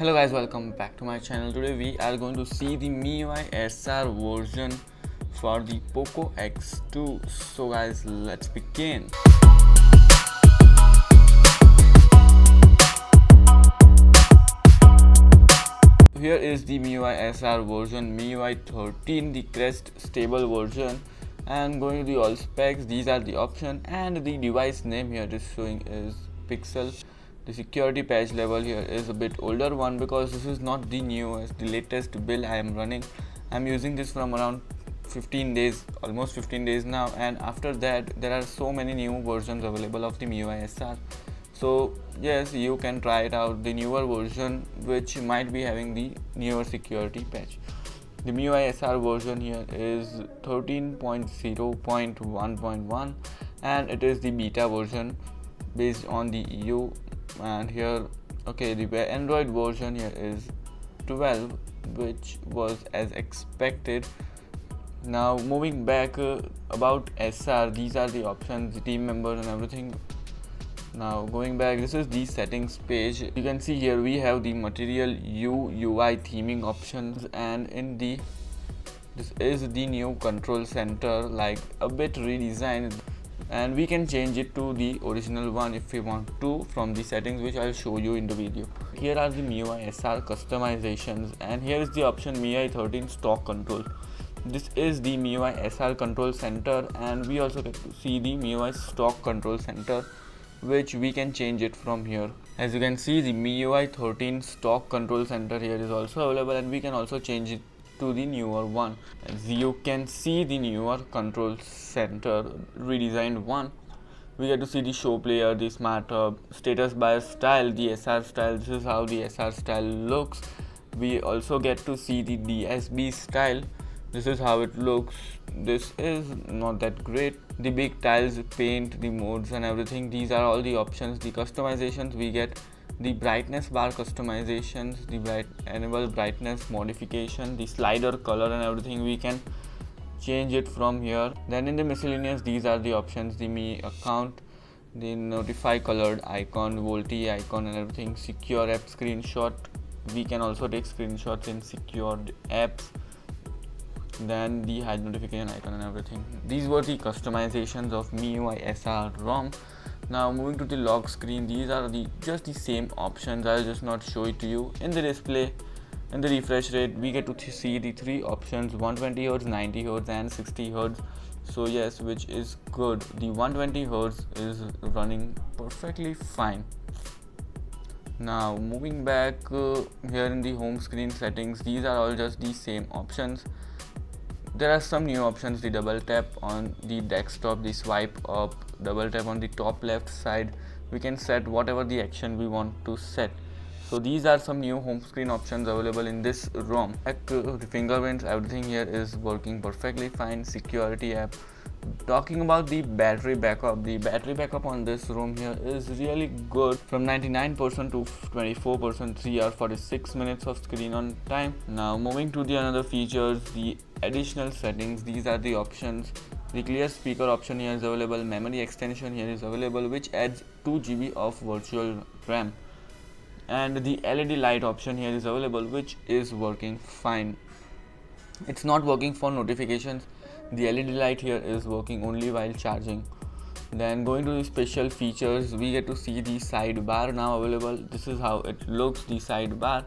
Hello guys, welcome back to my channel. Today we are going to see the MIUI SR version for the Poco X2. So guys, let's begin. Here is the MIUI SR version, MIUI 13, the Crest stable version and going to the all specs these are the option and the device name here is showing is pixel the security patch level here is a bit older one because this is not the newest the latest build i am running. I'm using this from around 15 days almost 15 days now. And after that there are so many new versions available of the MIUI SR so yes you can try it out the newer version which might be having the newer security patch. The MIUI SR version here is 13.0.1.1 and it is the beta version based on the EU and here okay the Android version here is 12 which was as expected. Now moving back uh, about SR these are the options the team members and everything. Now going back this is the settings page. You can see here we have the Material You UI theming options. And in the this is the new control center like a bit redesigned and we can change it to the original one if we want to from the settings which I'll show you in the video. Here are the MIUI SR customizations and here is the option MIUI 13 stock control. This is the MIUI SR control center and we also get to see the MIUI stock control center which we can change it from here as you can see the MIUI 13 stock control center here is also available and we can also change it to the newer one. As you can see the newer control center redesigned one. We get to see the show player the smart hub status bar style the sr style. This is how the sr style looks. We also get to see the dsb style. This is how it looks. This is not that great. The big tiles paint the modes and everything these are all the options the customizations we get the brightness bar customizations the bright enable brightness modification the slider color and everything we can change it from here. Then in the miscellaneous these are the options. The me account the notify colored icon VoLTE icon and everything secure app screenshot. We can also take screenshots in secured apps. Then the hide notification icon and everything. These were the customizations of MIUI SR ROM now moving to the lock screen these are the just the same options. I'll just not show it to you. In the display in the refresh rate we get to see the three options 120 Hz 90 Hz and 60 Hz so yes which is good. The 120 Hz is running perfectly fine. Now moving back uh, here in the home screen settings these are all just the same options there are some new options the double tap on the desktop the swipe up double tap on the top left side we can set whatever the action we want to set so these are some new home screen options available in this ROM. The fingerprints, everything here is working perfectly fine. Security app. Talking about the battery backup, the battery backup on this ROM here is really good. From 99% to 24%, 3 hours 46 minutes of screen on time. Now moving to the another features, the additional settings. These are the options. The clear speaker option here is available. Memory extension here is available which adds 2 GB of virtual RAM. And the LED light option here is available which is working fine. It's not working for notifications the LED light here is working only while charging. Then going to the special features we get to see the sidebar now available. This is how it looks the sidebar.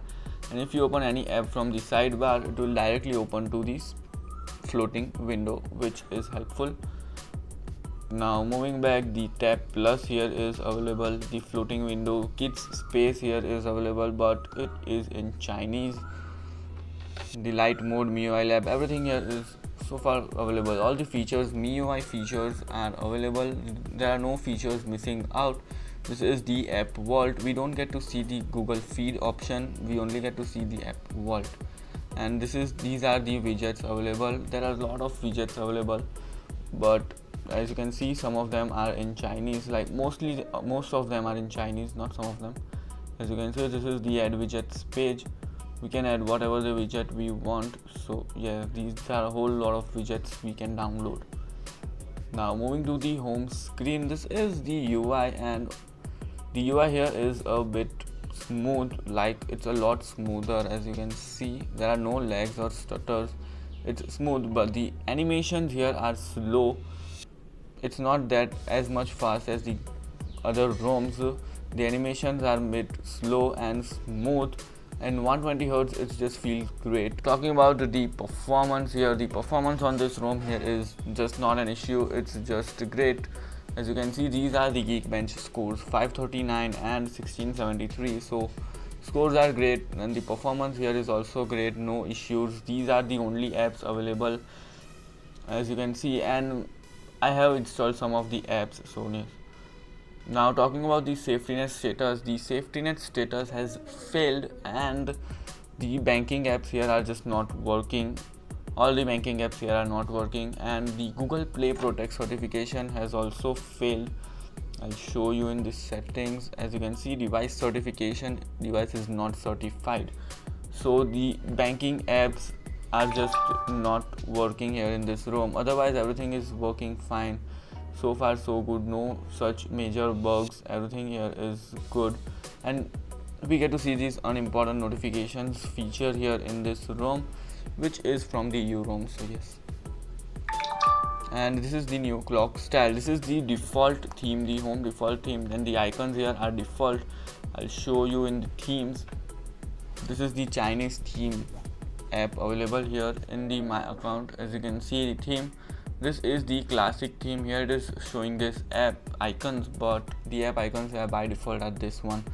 And if you open any app from the sidebar it will directly open to this floating window which is helpful. Now moving back the tab plus here is available. The floating window kids space here is available but it is in chinese. The light mode MIUI lab everything here is so far available. All the features MIUI features are available. There are no features missing out. This is the app vault. We don't get to see the google feed option. We only get to see the app vault. And this is these are the widgets available. There are a lot of widgets available but as you can see some of them are in chinese. Like mostly most of them are in chinese not some of them. As you can see this is the add widgets page we can add whatever the widget we want. So yeah these are a whole lot of widgets we can download. Now moving to the home screen this is the ui and the ui here is a bit smooth like it's a lot smoother as you can see. There are no lags or stutters. It's smooth but the animations here are slow. It's not that as much fast as the other ROMs the animations are made slow and smooth and 120 hertz it just feels great. Talking about the performance here the performance on this ROM here is just not an issue. It's just great. As you can see these are the geekbench scores 539 and 1673 so scores are great and the performance here is also great no issues. These are the only apps available as you can see. And i have installed some of the apps so now talking about the safety net status the safety net status has failed and the banking apps here are just not working. All the banking apps here are not working and the google play protect certification has also failed. I'll show you in the settings. As you can see device certification device is not certified. So the banking apps are just not working here in this ROM. Otherwise everything is working fine so far so good. No such major bugs. Everything here is good. And we get to see these unimportant notifications feature here in this ROM which is from the EUROM so yes. And this is the new clock style. This is the default theme the home default theme. Then the icons here are default. I'll show you in the themes. This is the chinese theme app available here in the my account. As you can see the theme this is the classic theme here. It is showing this app icons but the app icons are by default at this one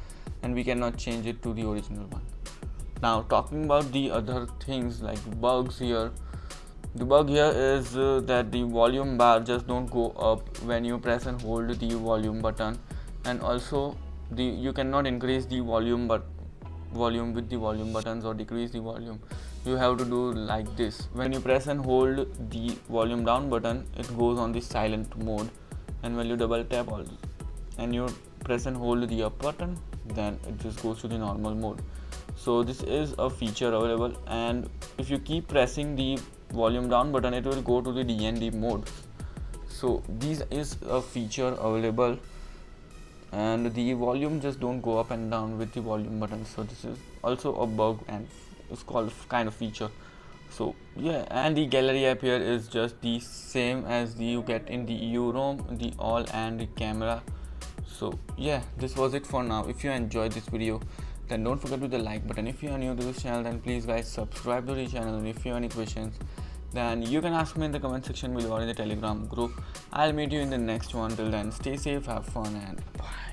and we cannot change it to the original one. Now talking about the other things like bugs here. The bug here is uh, that the volume bar just don't go up when you press and hold the volume button and also the you cannot increase the volume but volume with the volume buttons or decrease the volume. You have to do like this. When you press and hold the volume down button it goes on the silent mode. And when you double tap all and you press and hold the up button then it just goes to the normal mode. So this is a feature available. And if you keep pressing the volume down button it will go to the DND mode. So this is a feature available and the volume just don't go up and down with the volume button. So this is also a bug and it's called kind of feature. So yeah and the gallery app here is just the same as the you get in the EUROM the all and the camera. So yeah this was it for now. If you enjoyed this video then don't forget to the like button. If you are new to this channel then please guys subscribe to the channel. And if you have any questions then you can ask me in the comment section below or in the telegram group. I'll meet you in the next one. Till then stay safe have fun and bye